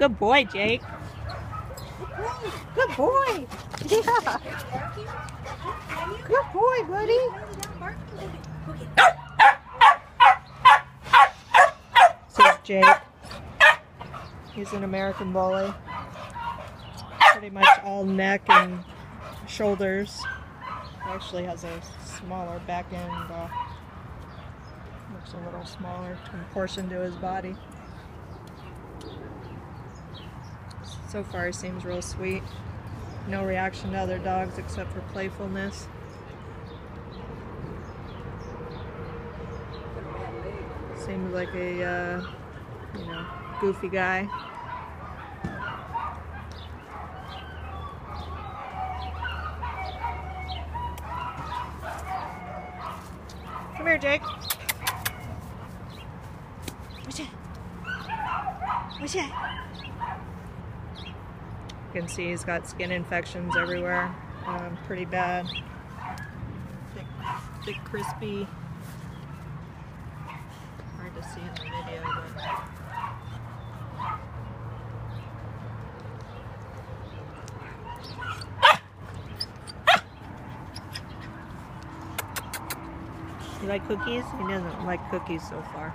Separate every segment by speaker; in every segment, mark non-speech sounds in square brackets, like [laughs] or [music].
Speaker 1: Good boy, Jake. Good boy. Yeah. Good boy, buddy. Says Jake. He's an American Bully. Pretty much all neck and shoulders. Actually has a smaller back end. Uh, looks a little smaller in proportion to his body. So far he seems real sweet. No reaction to other dogs except for playfulness. Seems like a, uh, you know, goofy guy. Come here, Jake. What's that? What's that? You can see he's got skin infections everywhere. Um, pretty bad. Thick, thick, crispy. Hard to see in the video, but. You like cookies? He doesn't like cookies so far.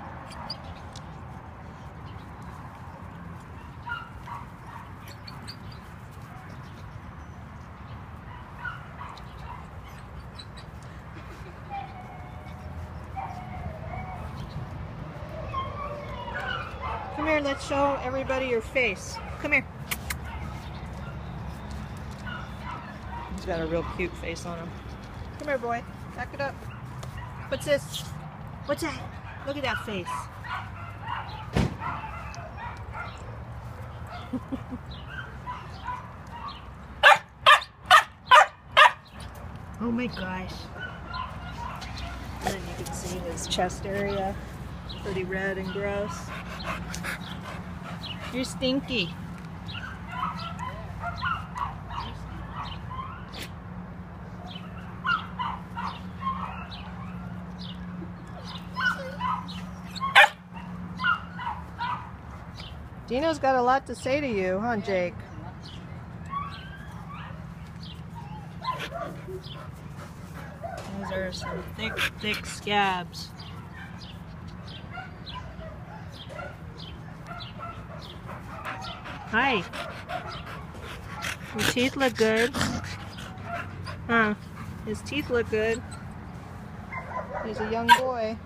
Speaker 1: Come here, let's show everybody your face. Come here. He's got a real cute face on him. Come here, boy. Back it up. What's this? What's that? Look at that face. [laughs] oh my gosh. And then you can see his chest area. Pretty red and gross. You're stinky. Dino's got a lot to say to you, huh, Jake? Those are some thick, thick scabs. Hi. Your teeth look good. Huh. His teeth look good. He's a young boy.